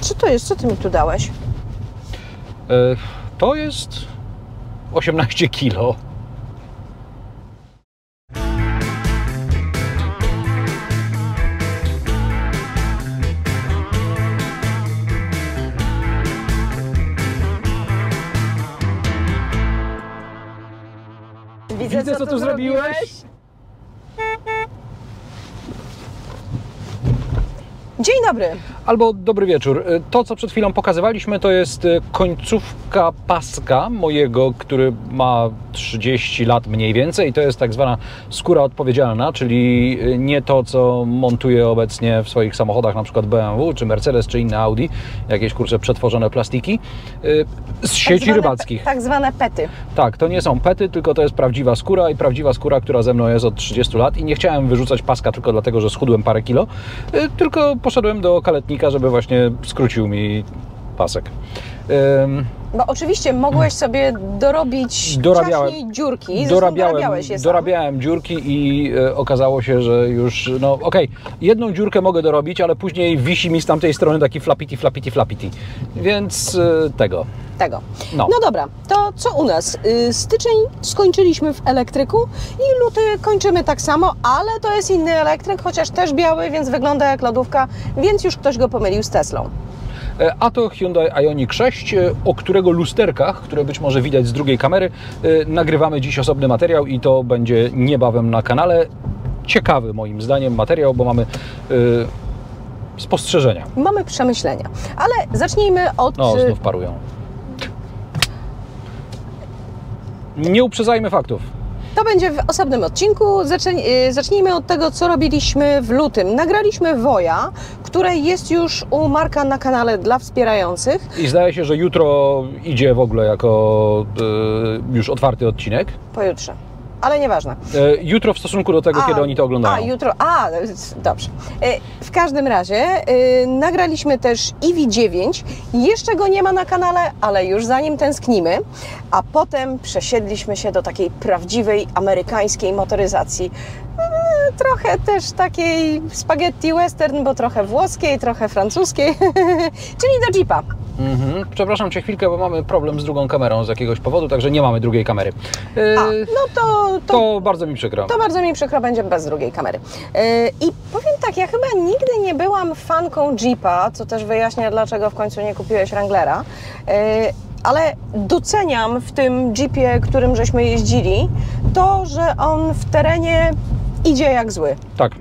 Co to jest? Co ty mi tu dałeś? E, To jest 18 kilo. Widzę, co tu zrobiłeś. Dobry. Albo dobry wieczór. E, To, co przed chwilą pokazywaliśmy, to jest e, końcówka paska mojego, który ma 30 lat mniej więcej. To jest tak zwana skóra odpowiedzialna, czyli e, nie to, co montuję obecnie w swoich samochodach, na przykład BMW, czy Mercedes, czy inne Audi, jakieś kurcze przetworzone plastiki, z sieci zwane rybackich. pe- Tak zwane pety. Tak, to nie są pety, tylko to jest prawdziwa skóra i prawdziwa skóra, która ze mną jest od 30 lat i nie chciałem wyrzucać paska tylko dlatego, że schudłem parę kilo, y, tylko poszedłem do kaletnika, żeby właśnie skrócił mi pasek. Ym, Bo oczywiście mogłeś sobie dorobić Dorabiałem. dziurki. Dorabiałem, je sam. dorabiałem dziurki i e, okazało się, że już, no okej, jedną dziurkę mogę dorobić, ale później wisi mi z tamtej strony taki flapity, flapity, flapity. Więc e, tego. Tego. No. No dobra, to co u nas? Y, Styczeń skończyliśmy w elektryku i luty kończymy tak samo, ale to jest inny elektryk, chociaż też biały, więc wygląda jak lodówka, więc już ktoś go pomylił z Teslą. E, A to Hyundai Ioniq 6, e, o którego lusterkach, które być może widać z drugiej kamery, e, nagrywamy dziś osobny materiał i to będzie niebawem na kanale. Ciekawy moim zdaniem materiał, bo mamy e, spostrzeżenia. Mamy przemyślenia, ale zacznijmy od... No, znów parują. Nie uprzedzajmy faktów. To będzie w osobnym odcinku. Y, Zacznijmy od tego, co robiliśmy w lutym. Nagraliśmy Woja, które jest już u Marka na kanale dla wspierających. I zdaje się, że jutro idzie w ogóle jako e, już otwarty odcinek. Pojutrze. Ale nieważne. E, jutro w stosunku do tego, kiedy oni to oglądają. A, jutro. A, dobrze. E, W każdym razie e, nagraliśmy też EV 9. Jeszcze go nie ma na kanale, ale już za nim tęsknimy. A potem przesiedliśmy się do takiej prawdziwej amerykańskiej motoryzacji. E, Trochę też takiej spaghetti western, bo trochę włoskiej, trochę francuskiej, czyli do Jeepa. Mhm. Przepraszam Cię chwilkę, bo mamy problem z drugą kamerą z jakiegoś powodu, także nie mamy drugiej kamery. E, A, no to, to, to bardzo mi przykro. To bardzo mi przykro będzie bez drugiej kamery. Yy, I powiem tak, ja chyba nigdy nie byłam fanką Jeepa, co też wyjaśnia, dlaczego w końcu nie kupiłeś Wranglera. Yy, ale doceniam w tym Jeepie, którym żeśmy jeździli, to, że on w terenie idzie jak zły. Tak.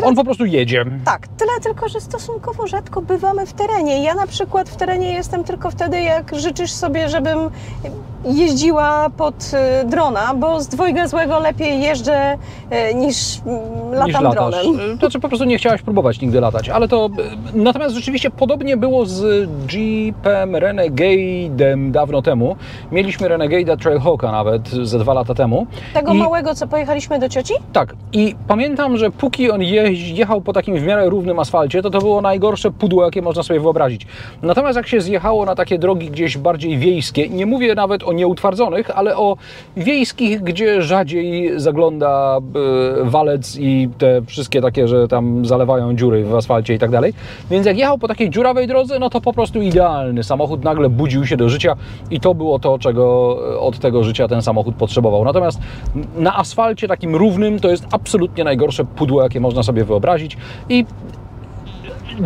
Tyle- On po prostu jedzie. Tak, tyle tylko, że stosunkowo rzadko bywamy w terenie. Ja na przykład w terenie jestem tylko wtedy, jak życzysz sobie, żebym jeździła pod y, drona, bo z dwojga złego lepiej jeżdżę y, niż mm, latam niż latasz. dronem. To znaczy po prostu nie chciałaś próbować nigdy latać, ale to... Natomiast rzeczywiście podobnie było z Jeepem Renegade'em dawno temu. Mieliśmy Renegade'a Trailhawka nawet ze dwa lata temu. Tego I- małego, co pojechaliśmy do cioci? Tak, i pamiętam, że póki on je, jechał po takim w miarę równym asfalcie, to to było najgorsze pudło, jakie można sobie wyobrazić. Natomiast jak się zjechało na takie drogi gdzieś bardziej wiejskie, nie mówię nawet o nieutwardzonych, ale o wiejskich, gdzie rzadziej zagląda e, walec i te wszystkie takie, że tam zalewają dziury w asfalcie i tak dalej. Więc jak jechał po takiej dziurawej drodze, no to po prostu idealny samochód nagle budził się do życia i to było to, czego e, od tego życia ten samochód potrzebował. Natomiast na asfalcie takim równym to jest absolutnie najgorsze pudło, jakie można sobie wyobrazić i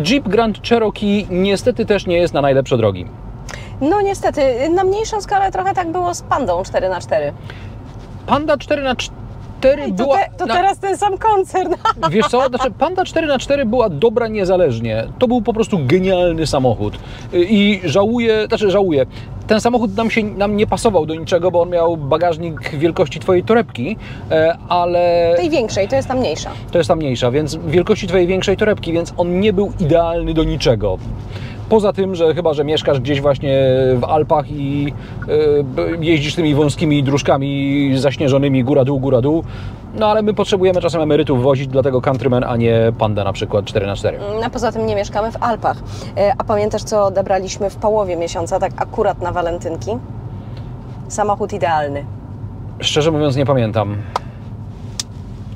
Jeep Grand Cherokee niestety też nie jest na najlepsze drogi. No niestety, na mniejszą skalę trochę tak było z Pandą 4x4. Panda 4x4 I to, była... te, to na- teraz ten sam koncern. Wiesz co, znaczy Panda 4x4 była dobra niezależnie. To był po prostu genialny samochód. I żałuję, znaczy żałuję, ten samochód nam się nam nie pasował do niczego, bo on miał bagażnik wielkości twojej torebki, e, ale Tej większej, to jest ta mniejsza. to jest ta mniejsza, więc wielkości twojej większej torebki, więc on nie był idealny do niczego. Poza tym, że chyba, że mieszkasz gdzieś właśnie w Alpach i b- jeździsz tymi wąskimi dróżkami zaśnieżonymi góra-dół, góra-dół, no ale my potrzebujemy czasem emerytów wozić, dlatego Countryman, a nie Panda na przykład 4x4. A poza tym nie mieszkamy w Alpach. E, A pamiętasz, co odebraliśmy w połowie miesiąca, tak akurat na walentynki? Samochód idealny. Szczerze mówiąc nie pamiętam.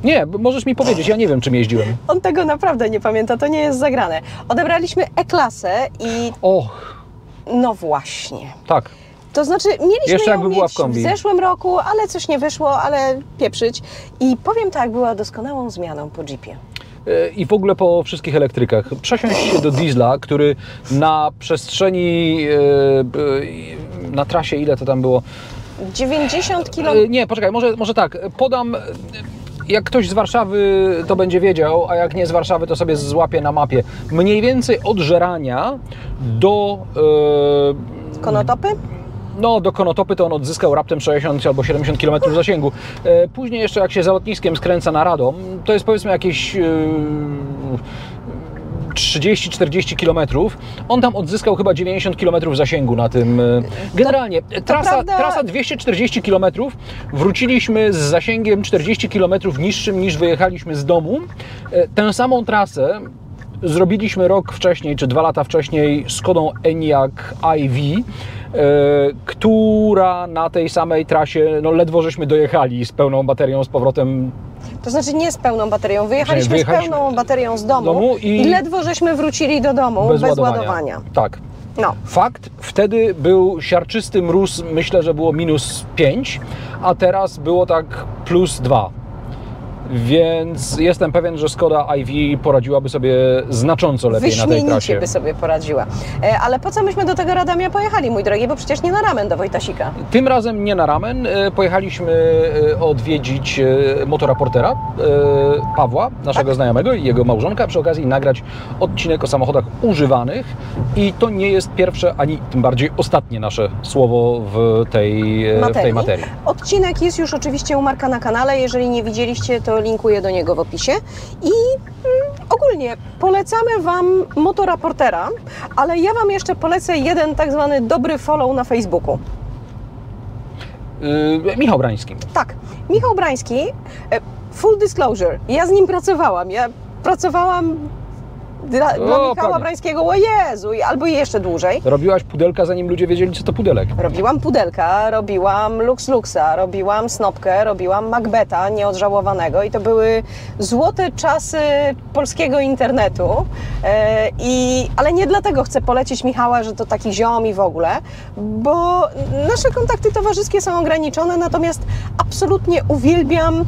Nie, możesz mi powiedzieć, ja nie wiem czym jeździłem. On tego naprawdę nie pamięta, to nie jest zagrane. Odebraliśmy E-klasę i Och, no właśnie. tak. To znaczy, mieliśmy Jeszcze ją jakby była w kombi. zeszłym roku, ale coś nie wyszło, ale pieprzyć. I powiem tak, była doskonałą zmianą po Jeepie. E, I w ogóle po wszystkich elektrykach. Przesiąść się do diesla, który na przestrzeni, e, na trasie, ile to tam było? 90 km. E, Nie, poczekaj, może, może tak, podam, jak ktoś z Warszawy to będzie wiedział, a jak nie z Warszawy to sobie złapie na mapie. Mniej więcej od Żerania do... e, Konotopy? No, do Konotopy to on odzyskał raptem 60 albo 70 km zasięgu. E, Później jeszcze jak się za lotniskiem skręca na Radom, to jest powiedzmy jakieś e, 30-40 km. On tam odzyskał chyba 90 km zasięgu na tym. e, Generalnie e, trasa, prawda- trasa 240 km. Wróciliśmy z zasięgiem 40 km niższym niż wyjechaliśmy z domu. E, Tę samą trasę zrobiliśmy rok wcześniej, czy dwa lata wcześniej Skodą Enyaq iV, e, która na tej samej trasie, no ledwo żeśmy dojechali z pełną baterią z powrotem To znaczy nie z pełną baterią. Wyjechaliśmy, wyjechaliśmy z pełną baterią z domu, domu i- i... ledwo żeśmy wrócili do domu bez, bez, ładowania. Tak. No. Fakt, wtedy był siarczysty mróz, myślę, że było minus 5, a teraz było tak plus 2. Więc jestem pewien, że Skoda IV poradziłaby sobie znacząco lepiej na tej trasie. by sobie poradziła. E, Ale po co myśmy do tego Radomia pojechali, mój drogi? Bo przecież nie na ramen do Wojtasika. Tym razem nie na ramen. E, Pojechaliśmy e, odwiedzić motoraportera Pawła, naszego Tak. znajomego i jego małżonka, przy okazji nagrać odcinek o samochodach używanych. I to nie jest pierwsze, ani tym bardziej ostatnie nasze słowo w tej, e, w tej materii. Odcinek jest już oczywiście u Marka na kanale. Jeżeli nie widzieliście, to linkuję do niego w opisie. I mm, ogólnie polecamy Wam motoraportera, ale ja Wam jeszcze polecę jeden tak zwany dobry follow na Facebooku. E, Michał Brański. Tak, Michał Brański, e, full disclosure, ja z nim pracowałam. Ja pracowałam dla, dla O, Michała panie. Brańskiego, o Jezu, i- albo jeszcze dłużej. Robiłaś pudelka, zanim ludzie wiedzieli, co to pudelek. Robiłam pudelka, robiłam Lux Luxa, robiłam Snopkę, robiłam Macbeta nieodżałowanego i to były złote czasy polskiego internetu. E, i, ale nie dlatego chcę polecić Michała, że to taki ziom i w ogóle, bo nasze kontakty towarzyskie są ograniczone, natomiast absolutnie uwielbiam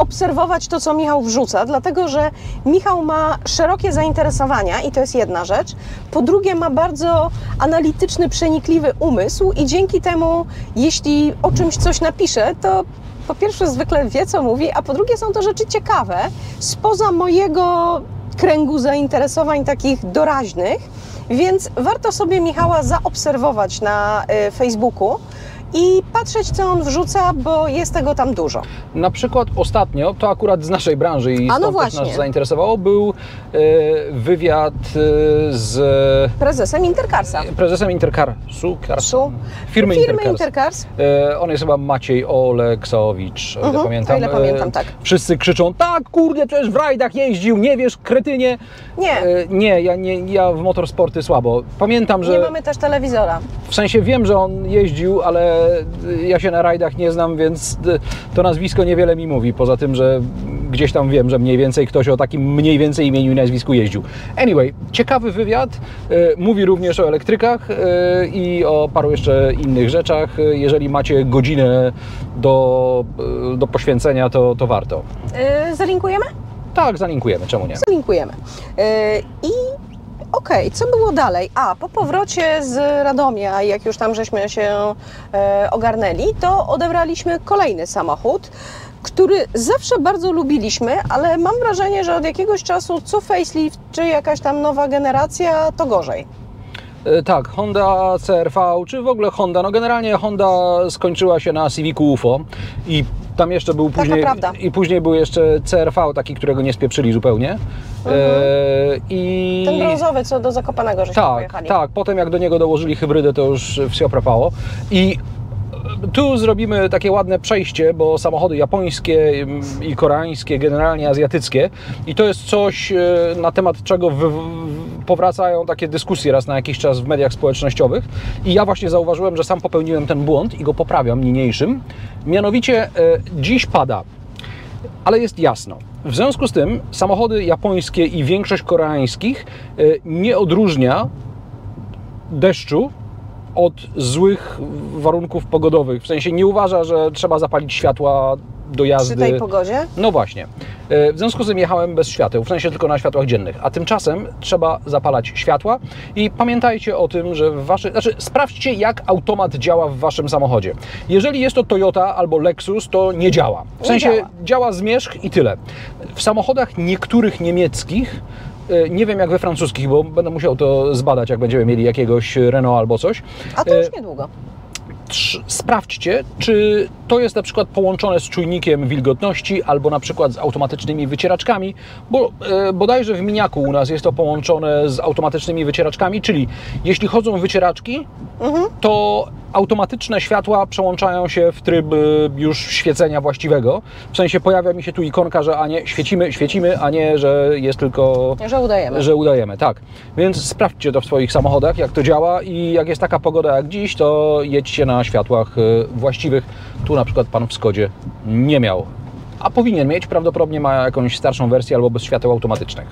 obserwować to, co Michał wrzuca, dlatego że Michał ma szerokie zainteresowania i to jest jedna rzecz. Po drugie, ma bardzo analityczny, przenikliwy umysł i dzięki temu, jeśli o czymś coś napisze, to po pierwsze zwykle wie, co mówi, a po drugie są to rzeczy ciekawe, spoza mojego kręgu zainteresowań takich doraźnych, więc warto sobie Michała zaobserwować na y, Facebooku i patrzeć, co on wrzuca, bo jest tego tam dużo. Na przykład ostatnio, to akurat z naszej branży i A, no stąd nas zainteresowało, był e, wywiad e, z Prezesem Intercarsa. prezesem Intercarsu, Cars, Su. firmy, Firmy Intercars. Intercars. E, on jest chyba Maciej Oleksowicz, Mhm, pamiętam. o ile pamiętam, E, tak. Wszyscy krzyczą, tak, kurde, przecież w rajdach jeździł, nie wiesz, kretynie. Nie. E, nie, ja, nie, ja w motorsporty słabo. Pamiętam, że... Nie mamy też telewizora. W sensie wiem, że on jeździł, ale ja się na rajdach nie znam, więc y, to nazwisko niewiele mi mówi. Poza tym, że gdzieś tam wiem, że mniej więcej ktoś o takim mniej więcej imieniu i nazwisku jeździł. Anyway, ciekawy wywiad. y, Mówi również o elektrykach y, i o paru jeszcze innych rzeczach. Jeżeli macie godzinę do, do poświęcenia, to, to warto. Zalinkujemy? Tak, zalinkujemy, czemu nie? Zalinkujemy. I okej, co było dalej? A, po powrocie z Radomia, jak już tam żeśmy się e, ogarnęli, to odebraliśmy kolejny samochód, który zawsze bardzo lubiliśmy, ale mam wrażenie, że od jakiegoś czasu co facelift, czy jakaś tam nowa generacja, to gorzej. E, Tak, Honda CRV, czy w ogóle Honda. No generalnie Honda skończyła się na Civicu UFO i tam jeszcze był później prawda. i później był jeszcze CRV taki, którego nie spieprzyli zupełnie. E, I Ten brązowy, co do Zakopanego żeśmy tak, pojechali. tak, potem jak do niego dołożyli hybrydę, to już wsio propało. I tu zrobimy takie ładne przejście, bo samochody japońskie ym, i koreańskie, generalnie azjatyckie i to jest coś, e, na temat czego powracają takie dyskusje raz na jakiś czas w mediach społecznościowych i ja właśnie zauważyłem, że sam popełniłem ten błąd i go poprawiam niniejszym. Mianowicie e, dziś pada. ale jest jasno. W związku z tym samochody japońskie i większość koreańskich e, nie odróżnia deszczu od złych warunków pogodowych. W sensie nie uważa, że trzeba zapalić światła do jazdy. Przy tej pogodzie? No właśnie. E, W związku z tym jechałem bez świateł, w sensie tylko na światłach dziennych. A tymczasem trzeba zapalać światła i pamiętajcie o tym, że w waszym. Znaczy, sprawdźcie, jak automat działa w waszym samochodzie. Jeżeli jest to Toyota albo Lexus, to nie działa. W Nie sensie działa. działa zmierzch i tyle. W samochodach niektórych niemieckich. E, Nie wiem jak we francuskich, bo będę musiał to zbadać, jak będziemy mieli jakiegoś Renault albo coś. A to E, już niedługo. Sprawdźcie, czy to jest na przykład połączone z czujnikiem wilgotności albo na przykład z automatycznymi wycieraczkami, bo e, bodajże w miniaku u nas jest to połączone z automatycznymi wycieraczkami, czyli jeśli chodzą wycieraczki, to automatyczne światła przełączają się w tryb e, już świecenia właściwego. W sensie pojawia mi się tu ikonka, że a nie świecimy, świecimy, a nie, że jest tylko Że udajemy. że udajemy, tak. Więc sprawdźcie to w swoich samochodach, jak to działa i jak jest taka pogoda jak dziś, to jedźcie na światłach y, właściwych. Tu na przykład pan w Skodzie nie miał. A powinien mieć, prawdopodobnie ma jakąś starszą wersję albo bez świateł automatycznych.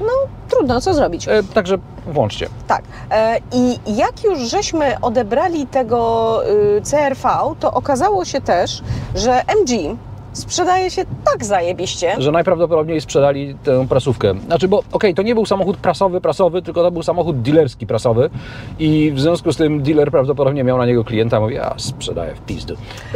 No trudno, co zrobić? E, także włączcie. Tak. E, I jak już żeśmy odebrali tego y, CRV, to okazało się też, że MG sprzedaje się tak zajebiście. Że najprawdopodobniej sprzedali tę prasówkę. Znaczy, bo okej, to nie był samochód prasowy, prasowy, tylko to był samochód dealerski prasowy i w związku z tym dealer prawdopodobnie miał na niego klienta, mówi, a sprzedaję w pizdu.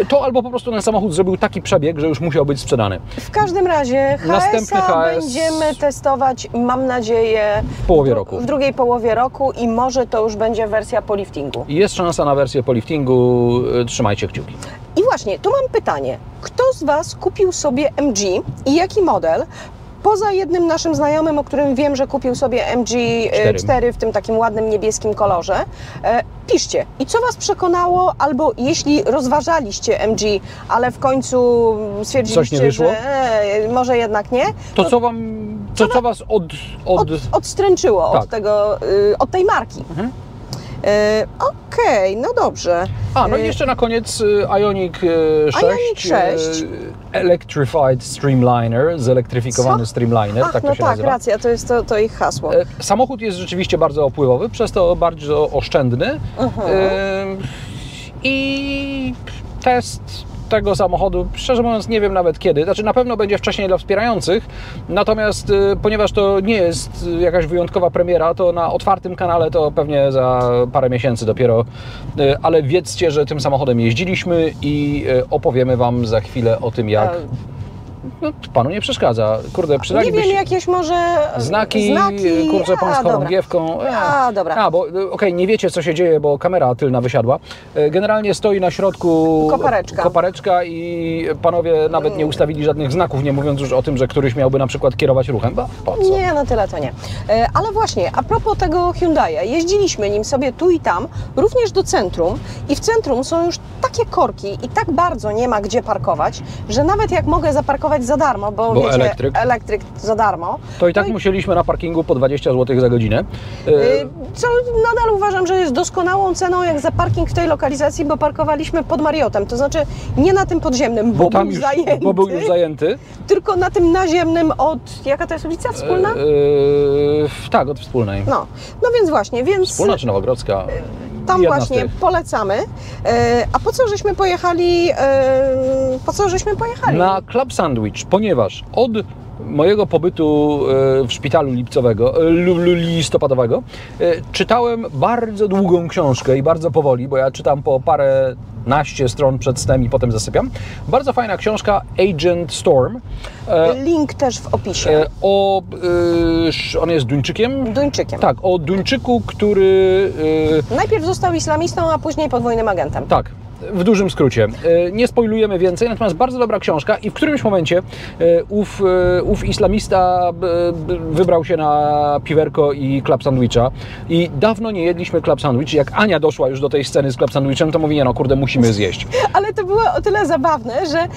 To albo po prostu ten samochód zrobił taki przebieg, że już musiał być sprzedany. W każdym razie HS-a HS będziemy testować, mam nadzieję, W połowie roku. w drugiej połowie roku i może to już będzie wersja po liftingu. Jest szansa na wersję po liftingu, y, trzymajcie kciuki. I właśnie, tu mam pytanie. Kto z Was kupił sobie MG i jaki model? Poza jednym naszym znajomym, o którym wiem, że kupił sobie MG4 Cztery. w tym takim ładnym niebieskim kolorze, e, piszcie. I co Was przekonało, albo jeśli rozważaliście MG, ale w końcu stwierdziliście, że e, może jednak nie, To co wam, to co was od, od, od, odstręczyło od, Tak. tego, y, od tej marki. Mhm. E, Okej, no dobrze. A, no i Y, jeszcze na koniec Ioniq y, 6. Ioniq 6. y, Electrified Streamliner, zelektryfikowany Co? Streamliner, Ach, tak to no się tak, nazywa. racja, to jest to, to ich hasło. E, Samochód jest rzeczywiście bardzo opływowy, przez to bardzo oszczędny. Mhm. Ym, I test tego samochodu, szczerze mówiąc, nie wiem nawet kiedy. Znaczy, na pewno będzie wcześniej dla wspierających, natomiast y, ponieważ to nie jest y, jakaś wyjątkowa premiera, to na otwartym kanale to pewnie za parę miesięcy dopiero. Y, Ale wiedzcie, że tym samochodem jeździliśmy i opowiemy Wam za chwilę o tym, jak. E, No, panu nie przeszkadza. Kurde, Nie przydalibyście. wiem, jakieś może Znaki, znaki. kurczę, pan A, z chorągiewką. E. A, dobra. A, bo e, okej, nie wiecie co się dzieje, bo kamera tylna wysiadła. E, Generalnie stoi na środku Kopareczka. kopareczka i panowie nawet nie ustawili żadnych znaków, nie mówiąc już o tym, że któryś miałby na przykład kierować ruchem. Bo po co? Nie, no tyle to nie. E, Ale właśnie, a propos tego Hyundai'a, jeździliśmy nim sobie tu i tam, również do centrum i w centrum są już takie korki i tak bardzo nie ma gdzie parkować, że nawet jak mogę zaparkować za darmo, bo, Bo wiecie, elektryk. elektryk za darmo, To i tak no musieliśmy na parkingu po 20 zł za godzinę. Y, co nadal uważam, że jest doskonałą ceną jak za parking w tej lokalizacji, bo parkowaliśmy pod Mariotem, to znaczy nie na tym podziemnym, bo, Bo tam był już, zajęty, bo był już zajęty. tylko na tym naziemnym od, jaka to jest ulica wspólna? E, e, tak, od wspólnej. No, no więc właśnie, więc Wspólna czy Nowogrodzka? Tam Jedna właśnie polecamy. E, a po co żeśmy pojechali? E, po co żeśmy pojechali? Na Club Sandwich, ponieważ od mojego pobytu e, w szpitalu lipcowego, e, listopadowego, e, czytałem bardzo długą książkę i bardzo powoli, bo ja czytam po parę naście stron przed snem i potem zasypiam. Bardzo fajna książka Agent Storm Link też w opisie. o... on jest Duńczykiem? Duńczykiem. Tak, o Duńczyku, który... Najpierw został islamistą, a później podwójnym agentem. tak, w dużym skrócie. E, Nie spoilujemy więcej, natomiast bardzo dobra książka i w którymś momencie e, ów, e, ów islamista wybrał się na piwerko i club sandwicha i dawno nie jedliśmy club sandwich. Jak Ania doszła już do tej sceny z club sandwichem, to mówi, nie no kurde, musimy zjeść. Ale to było o tyle zabawne, że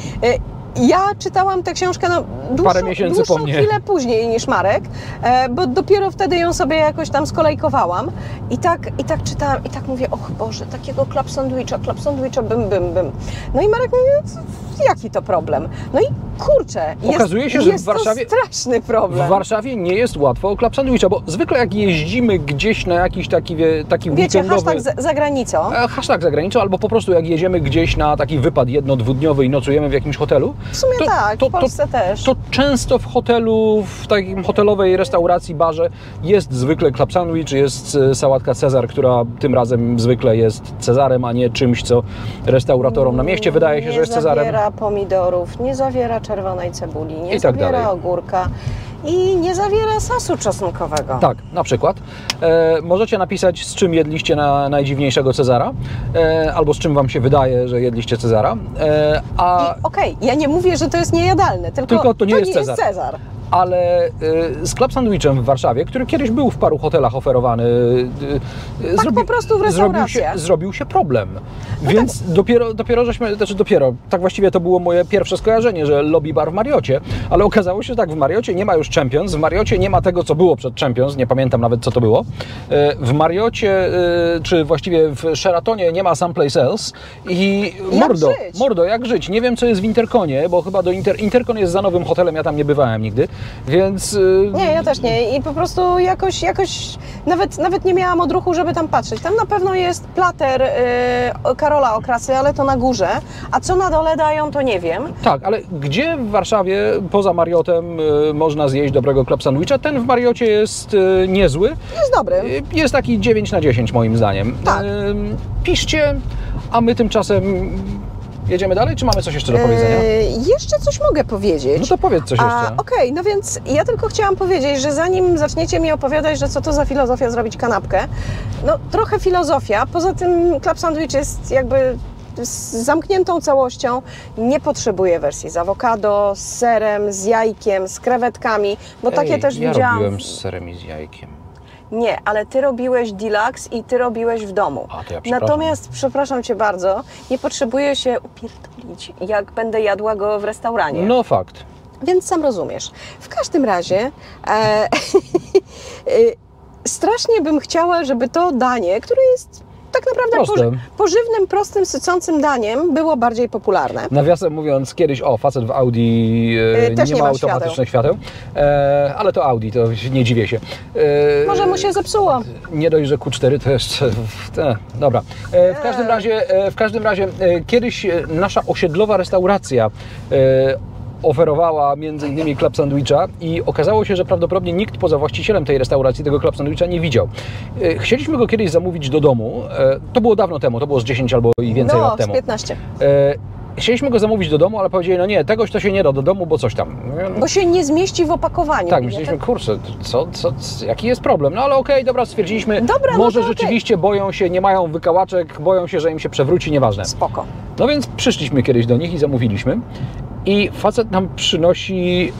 Ja czytałam tę książkę no, dłuższą, dłuższą chwilę później niż Marek, e, bo dopiero wtedy ją sobie jakoś tam skolejkowałam i tak, i tak czytałam i tak mówię, och Boże, takiego club sandwicha, club sandwicha, bym, bym, bym. No i Marek mówi, "Co- jaki to problem? No i kurczę, jest, Okazuje się, że w jest Warszawie- to straszny problem. W Warszawie nie jest łatwo o klap sandwicha, bo zwykle jak jeździmy gdzieś na jakiś taki, wie, taki Wiecie, weekendowy... hashtag za, za granicą. E, Hashtag za granicą, albo po prostu jak jedziemy gdzieś na taki wypad jedno-dwudniowy i nocujemy w jakimś hotelu. W sumie to, tak, to, w Polsce też. To często w hotelu, w takim hotelowej restauracji, barze jest zwykle club sandwich, jest e, sałatka Cezar, która tym razem zwykle jest Cezarem, a nie czymś, co restauratorom na mieście wydaje się, nie że jest Cezarem. zawiera pomidorów, nie zawiera czerwonej cebuli, nie I tak zawiera dalej. ogórka i nie zawiera sosu czosnkowego. Tak, na przykład. E, możecie napisać, z czym jedliście na najdziwniejszego Cezara, e, albo z czym Wam się wydaje, że jedliście Cezara. E, a, okej, ja nie mówię, że to jest niejadalne, tylko, Tylko to nie jest Cezar. Cezar. Ale z club sandwichem w Warszawie, który kiedyś był w paru hotelach oferowany, e, Tak po prostu w zrobił się, zrobił się problem. Więc dopiero, dopiero żeśmy, znaczy dopiero, tak właściwie to było moje pierwsze skojarzenie, że lobby bar w Mariocie, ale okazało się, że tak, w Mariocie nie ma już Champions, w Mariocie nie ma tego, co było przed Champions, nie pamiętam nawet, co to było. W Mariocie, czy właściwie w Sheratonie nie ma someplace else i Jak mordo, żyć? mordo, jak żyć? Nie wiem, co jest w Interkonie, bo chyba do Inter... Interkon jest za nowym hotelem, ja tam nie bywałem nigdy, więc... e, Nie, ja też nie. I po prostu jakoś, jakoś nawet, nawet nie miałam odruchu, żeby tam patrzeć. Tam na pewno jest plater y, Karola Okrasy, ale to na górze. A co na dole dają, to nie wiem. Tak, ale gdzie w Warszawie poza Mariotem y, można zjeść dobrego club sandwicha? Ten w Mariocie jest y, niezły. Jest dobry. Y, Jest taki 9 na 10 moim zdaniem. Tak. Piszcie, a my tymczasem jedziemy dalej, czy mamy coś jeszcze do powiedzenia? E, jeszcze coś mogę powiedzieć. No to powiedz coś A, jeszcze. Okej, no więc ja tylko chciałam powiedzieć, że zanim zaczniecie mi opowiadać, że co to za filozofia zrobić kanapkę, no trochę filozofia, poza tym club sandwich jest jakby z zamkniętą całością, nie potrzebuje wersji z awokado, z serem, z jajkiem, z krewetkami, bo takie Ej, też ja widziałam. robiłem z serem i z jajkiem. Nie, ale ty robiłeś deluxe i ty robiłeś w domu. A, to ja przepraszam. Natomiast, przepraszam cię bardzo, nie potrzebuję się upierdolić, jak będę jadła go w restauranie. No fakt. Więc sam rozumiesz. W każdym razie e, e, strasznie bym chciała, żeby to danie, które jest tak naprawdę pożywnym, prostym, sycącym daniem, było bardziej popularne. Nawiasem mówiąc, kiedyś, o, facet w Audi e, E, nie, nie ma ma automatycznych świateł, e, ale to Audi, to nie dziwię się. E, Może mu się zepsuło. Nie dość, że Q4 to jeszcze. E, dobra. E, w każdym razie, w każdym razie kiedyś nasza osiedlowa restauracja oferowała między innymi club sandwicha i okazało się, że prawdopodobnie nikt poza właścicielem tej restauracji tego club sandwicha nie widział. E, Chcieliśmy go kiedyś zamówić do domu. E, To było dawno temu, to było z 10 albo i więcej no, lat temu. 15. Chcieliśmy go zamówić do domu, ale powiedzieli, no nie, tegoś to się nie da do domu, bo coś tam. No, Bo się nie zmieści w opakowaniu. tak, myśleliśmy, kurczę, co, co, co, jaki jest problem? No ale okej, dobra, stwierdziliśmy, Dobra, no może okej. rzeczywiście boją się, nie mają wykałaczek, boją się, że im się przewróci, nieważne. Spoko. No więc przyszliśmy kiedyś do nich i zamówiliśmy i facet nam przynosi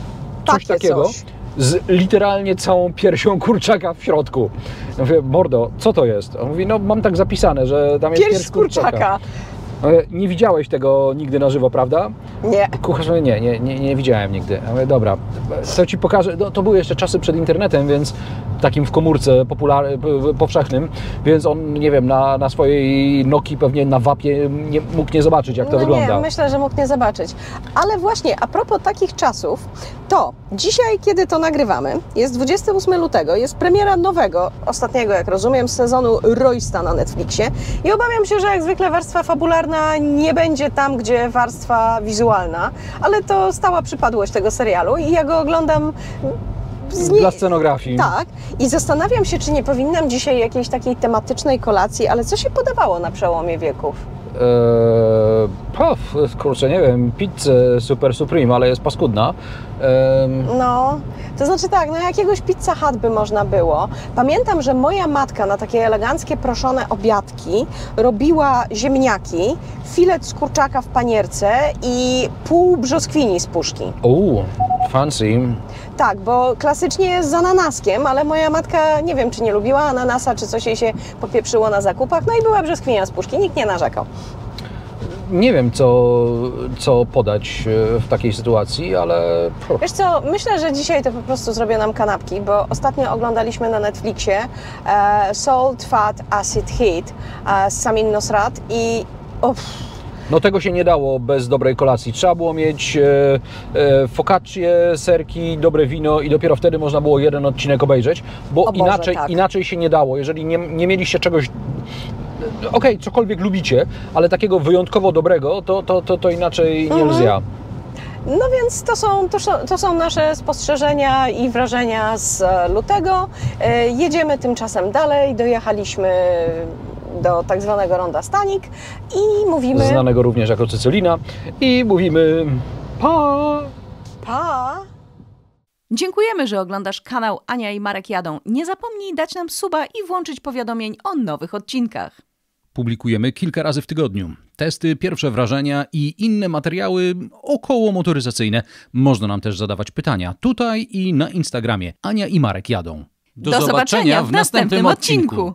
coś Takie takiego coś. z literalnie całą piersią kurczaka w środku. Ja mówię, mordo, co to jest? On mówi, no mam tak zapisane, że tam jest Pierś pierś z kurczaka. Nie widziałeś tego nigdy na żywo, prawda? Nie. Kucharz mówi, nie, nie, nie, nie widziałem nigdy. Ja mówię, dobra, to ci pokażę. No, to były jeszcze czasy przed internetem, więc takim w komórce popular, powszechnym, więc on, nie wiem, na, na swojej Nokii pewnie na wapie nie, mógł nie zobaczyć, jak to no wygląda. nie, myślę, że mógł nie zobaczyć. Ale właśnie, a propos takich czasów, to dzisiaj, kiedy to nagrywamy, jest 28 lutego, jest premiera nowego, ostatniego, jak rozumiem, sezonu Roysta na Netflixie i obawiam się, że jak zwykle warstwa fabularna nie będzie tam, gdzie warstwa wizualna, ale to stała przypadłość tego serialu i ja go oglądam nie- Dla scenografii. tak. I zastanawiam się, czy nie powinnam dzisiaj jakiejś takiej tematycznej kolacji, ale co się podawało na przełomie wieków? Eee, pof, kurczę, nie wiem, pizzę Super Supreme, ale jest paskudna. Ehm, No, to znaczy tak, no jakiegoś pizza hut by można było. Pamiętam, że moja matka na takie eleganckie proszone obiadki robiła ziemniaki, filet z kurczaka w panierce i pół brzoskwini z puszki. Uuu, fancy. Tak, bo klasycznie jest z ananaskiem, ale moja matka nie wiem, czy nie lubiła ananasa, czy coś jej się popieprzyło na zakupach, no i była brzoskwinia z puszki, nikt nie narzekał. Nie wiem, co, co podać e, w takiej sytuacji, ale Wiesz co, myślę, że dzisiaj to po prostu zrobię nam kanapki, bo ostatnio oglądaliśmy na Netflixie e, Salt, Fat, Acid, Heat e, z Samin Nosrat i uff, no tego się nie dało bez dobrej kolacji. Trzeba było mieć e, e, focaccie, serki, dobre wino i dopiero wtedy można było jeden odcinek obejrzeć, bo Boże, inaczej, tak. inaczej się nie dało. Jeżeli nie, nie mieliście czegoś okej, cokolwiek lubicie, ale takiego wyjątkowo dobrego, to, to, to, to inaczej nie Mhm. lzia. No więc to są, to, to są nasze spostrzeżenia i wrażenia z e, lutego. E, Jedziemy tymczasem dalej, dojechaliśmy do tak zwanego ronda Stanik i mówimy Znanego również jako Cycylina i mówimy pa! pa! Dziękujemy, że oglądasz kanał Ania i Marek Jadą. Nie zapomnij dać nam suba i włączyć powiadomień o nowych odcinkach. Publikujemy kilka razy w tygodniu. Testy, pierwsze wrażenia i inne materiały około motoryzacyjne. Można nam też zadawać pytania tutaj i na Instagramie. Ania i Marek jadą. Do zobaczenia w następnym odcinku.